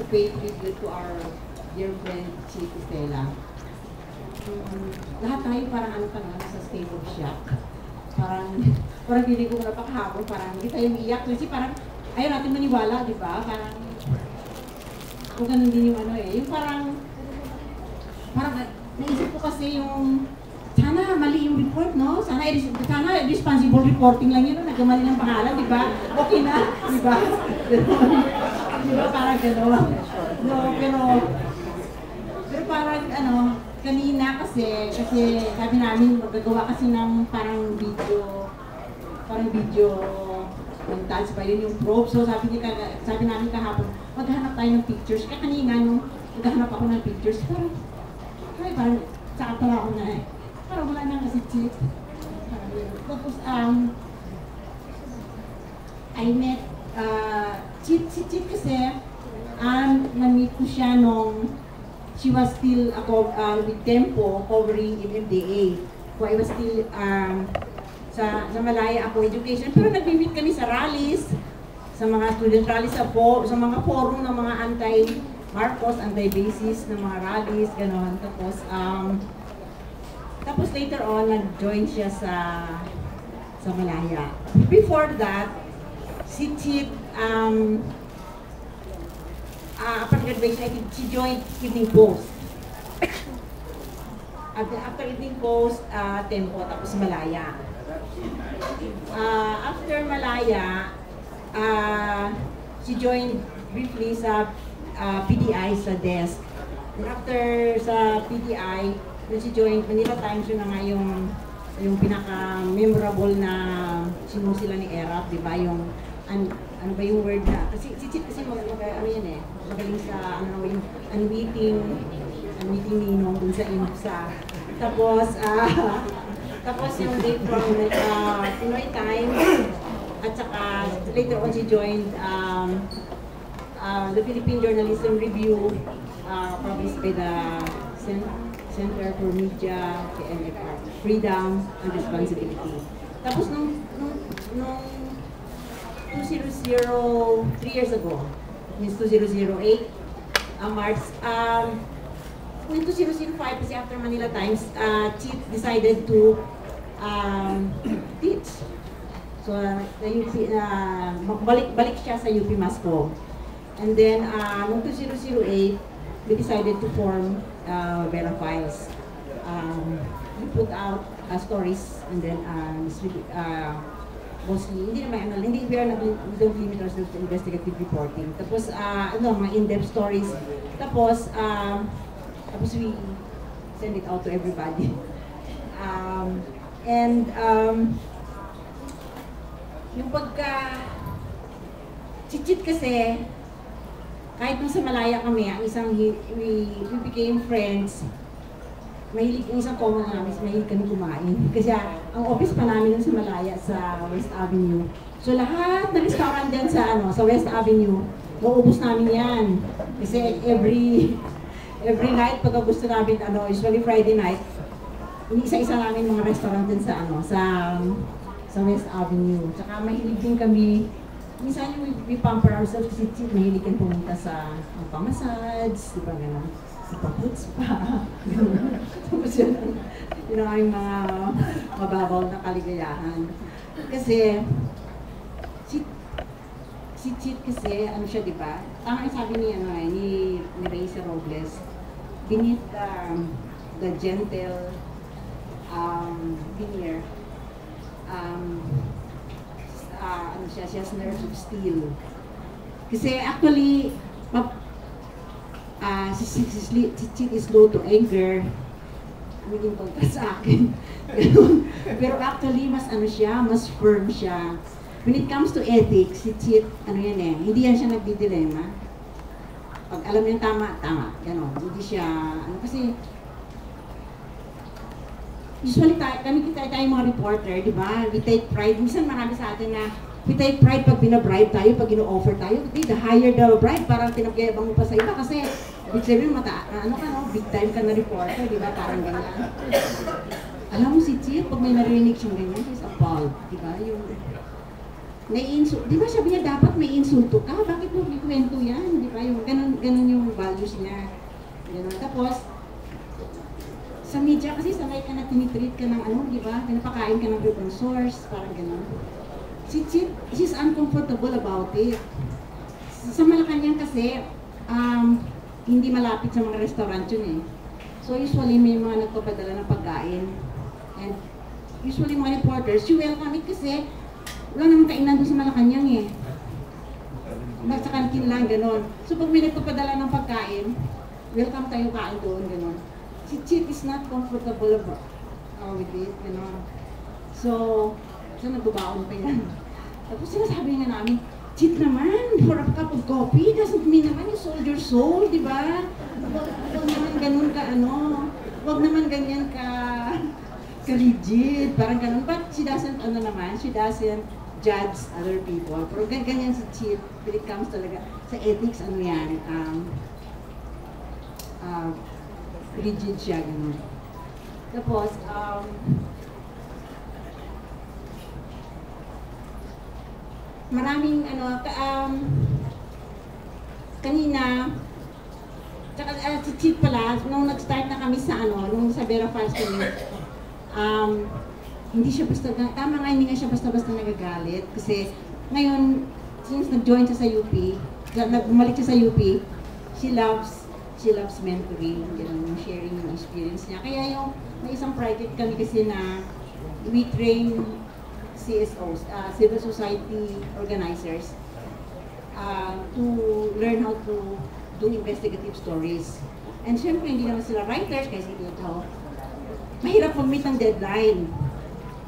to pay tribute to our dear friend Chief Estela. Um, lahat tayo parang ano ka sa state of shock. Parang, parang hindi ko na pakahapon, parang hindi tayo umiiyak. Kasi parang, ayaw natin maniwala, di ba? Parang, kung ganun din yung ano eh. Yung parang, parang naisip ko kasi yung, sana mali yung report, no? Sana, sana responsible reporting lang yun, nagkamali ng pangalan, di ba? Okay na, di ba? Di ba? Parang gano'n. No, pero, pero parang ano, kanina kasi, kasi sabi namin magagawa kasi ng parang video, parang video montage ba yun yung probe. So sabi kaga- sabi namin kahapon, maghanap tayo ng pictures. Kaya kanina nung naghahanap ako ng pictures, parang, ay parang, saka pala ako na eh. Parang wala na kasi chip. Tapos, um, I met, uh, Chip, si Chip kasi, um, na-meet ko siya nung she was still ako uh, with Tempo covering in MDA. So I was still um, sa, sa Malaya ako education. Pero nag-meet kami sa rallies, sa mga student rallies, sa, po, sa mga forum ng mga anti-Marcos, anti-basis ng mga rallies, gano'n. Tapos, um, tapos later on, nag-join siya sa sa Malaya. Before that, si Chip, um, uh, upon graduation, I think she joined Evening Post. After, after Evening Post, uh, Tempo, tapos Malaya. Uh, after Malaya, uh, she joined briefly sa uh, PDI sa desk. And after sa PDI, when she joined Manila Times, yun na nga yung, yung pinaka-memorable na sino sila ni Erap, di ba? Yung, an, ano ba yung word na, kasi si Chip kasi mag, mag, ano yan eh, magaling sa, ano, yung unwitting, unwitting ninong dun sa INPSA. Tapos, ah, tapos yung date from uh, Pinoy Times, at saka later on she joined um, uh, the Philippine Journalism Review, uh, published by the Cen- Center for Media, CNFR, Freedom and Responsibility. Tapos nung, nung, nung 2003 years ago, means 2008, uh, March, um, in 2005, kasi after Manila Times, uh, Chief decided to um, teach. So, uh, uh, balik, balik siya sa UP Masco. And then, uh, noong 2008, we decided to form uh, Vera Files. Um, we put out uh, stories and then uh, distribute, uh, mostly, hindi naman, ano, hindi, we are not, we don't limit ourselves to investigative reporting. Tapos, uh, ano, mga in-depth stories. Tapos, um, tapos we send it out to everybody. Um, and, um, yung pagka, chichit kasi, kahit nung sa Malaya kami, ang isang, we, we became friends, mahilig, yung isang common namin, mahilig kami kumain. Kasi ah, ang office pa namin nun sa Malaya, sa West Avenue. So lahat ng restaurant dyan sa, ano, sa West Avenue, nauubos namin yan. Kasi every, every night, pagka gusto namin, ano, usually Friday night, Iniisa-isa namin mga restaurant din sa ano, sa sa West Avenue. Tsaka mahilig din kami, minsan we, we pamper ourselves kasi si mahilig din pumunta sa uh, pamassage, di ba gano'n? Paputs pa. Tapos yun, yun ang aming mga mababaw na kaligayahan. Kasi, si si Chit kasi, ano siya, di ba? Tama yung sabi ni, ano, eh, ni, ni Reza Robles, beneath um, the gentle um, veneer, um, uh, ano siya, she has nerves of steel. Kasi actually, map, ah si, si, si, si, Chit is low to anger, naging pagka sa akin. Pero actually, mas ano siya, mas firm siya. When it comes to ethics, si Chit, ano yan eh, hindi yan siya nagdidilema. Pag alam niya tama, tama. Ganon. Hindi siya, ano kasi, usually tayo, kami kita tayo mga reporter, di ba? We take pride. Minsan marami sa atin na we take pride pag binabribe tayo, pag ino-offer tayo. Di, the higher the bribe, parang pinagkayabang mo pa sa iba kasi ibig sabihin, mata, ano ka no, big time ka na reporter, di ba? Parang ganyan. Alam mo si Chip, pag may narinig siyang ganyan, he's appalled, di ba? Yung, may insulto, di ba sabi niya dapat may insulto ka? Bakit mo ikwento yan? Di ba? Yung ganun, ganun values niya. Ganun. Tapos, sa media kasi sanay ka na tinitreat ka ng ano, di ba? Pinapakain ka ng open source, parang gano'n. Si Chit, she's uncomfortable about it. Sa Malacanang kasi, um, hindi malapit sa mga restaurant yun eh. So usually may mga nagpapadala ng pagkain. And usually mga reporters, she welcome it kasi wala namang kainan doon sa Malacanang eh. Basta kantin lang, gano'n. So pag may nagpapadala ng pagkain, welcome tayo kain doon, gano'n. Si Chit is not comfortable about, uh, with it, gano'n. So, siya nagbabaon pa yan. Tapos sinasabi niya namin, Chit naman, for a cup of coffee doesn't mean naman you sold your soul, di ba? Huwag naman ganun ka, ano, huwag naman ganyan ka, ka rigid, parang ganun. But she doesn't, ano naman, she doesn't judge other people. Pero gan- ganyan si Chit, when it comes talaga sa ethics, ano yan, um, uh, rigid siya, ganun. Tapos, um, maraming ano, ka, um, kanina, tsaka uh, si Chit pala, nung nag-start na kami sa ano, nung sa Vera Falls um, hindi siya basta, tama nga hindi nga siya basta-basta nagagalit kasi ngayon, since nag-join siya sa UP, nag-bumalik siya sa UP, she loves she loves mentoring, ganun, yung sharing yung experience niya. Kaya yung may isang project kami kasi na we train CSOs, uh, civil society organizers, uh, to learn how to do investigative stories. And syempre, hindi naman sila writers kasi ito. Mahirap mag-meet ng deadline.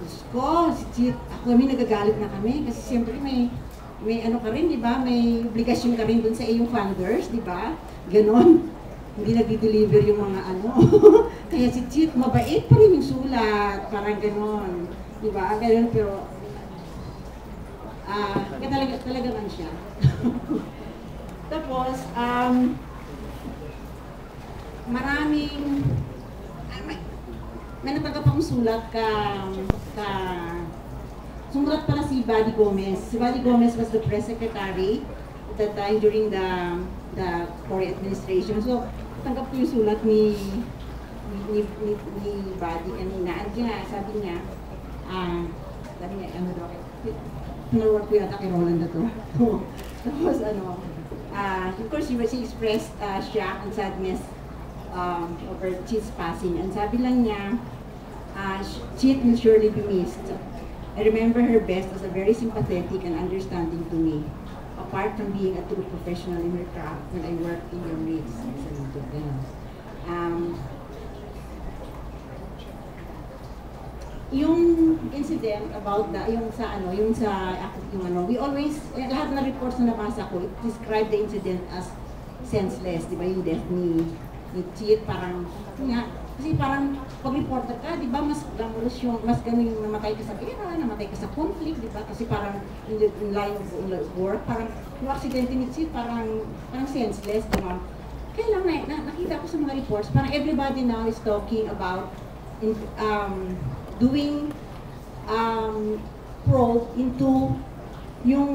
Diyos ko, si Chit, ako kami nagagalit na kami kasi siyempre may may ano ka rin, di ba? May obligasyon ka rin dun sa iyong funders, di ba? Ganon. Hindi nag-deliver yung mga ano. Kaya si Chit, mabait pa rin yung sulat. Parang ganon. Di ba? Ganon, pero ah, kaya talaga, talaga man siya. Tapos, um, maraming, ah, may, may natanggap akong sulat ka, ka, sumulat pala si Buddy Gomez. Si Buddy Gomez was the press secretary at that time during the the Cory administration. So, tanggap ko yung sulat ni ni, ni, ni, Buddy kanina. At niya, sabi niya, ah, sabi niya, ano daw, pinawag ko yata kay Roland na to. Tapos ano, ah, of course, she, she expressed uh, shock and sadness um, over Chit's passing. And sabi lang niya, uh, Chit will surely be missed. I remember her best as a very sympathetic and understanding to me, apart from being a true professional in her craft when I worked in your ganun. Um, yung incident about the, yung sa ano, yung sa, yung ano, we always, eh, lahat na reports na nabasa ko, it described the incident as senseless, di ba, yung death ni, ni Chit, parang, nga, kasi parang, pag reporter ka, di ba, mas glamorous yung, mas ganun yung namatay ka sa gera, namatay ka sa conflict, di ba, kasi parang, in, the, in line of work, parang, yung aksidente ni Chit, parang, parang senseless, di ba, kaya lang na, na, nakita ko sa mga reports, parang everybody now is talking about um, doing um, probe into yung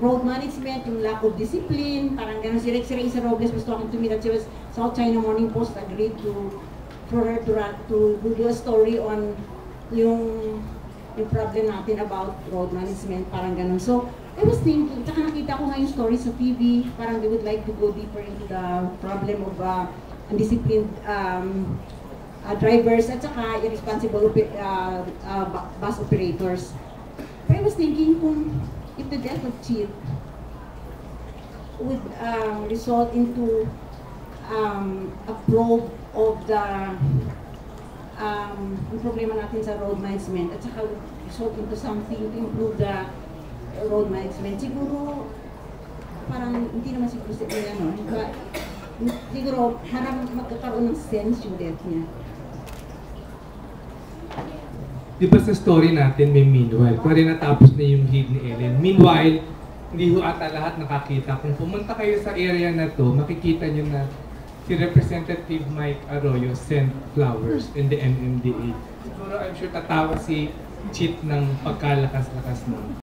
road management, yung lack of discipline, parang gano'n si Rex Reyes Robles was talking to me that she was South China Morning Post agreed to for her to, run, to do a story on yung yung problem natin about road management, parang gano'n. So, I was thinking, tsaka nakita ko nga yung story sa TV, parang they would like to go deeper into the problem of uh, undisciplined um, uh, drivers at saka irresponsible uh, uh, bu- bus operators. But I was thinking kung if the death of Chip would um, result into um, a probe of the um, problema natin sa road management at saka would result into something to improve the road management. Siguro, parang hindi naman siguro sa ano, siguro parang magkakaroon ng sense yung death niya. Di ba sa story natin may meanwhile? Pwede natapos na yung hid ni Ellen. Meanwhile, hindi ho ata lahat nakakita. Kung pumunta kayo sa area na to, makikita nyo na si Representative Mike Arroyo sent flowers in the MMDA. Siguro I'm sure tatawa si Chit ng pagkalakas-lakas nun.